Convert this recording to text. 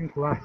Cinco lá.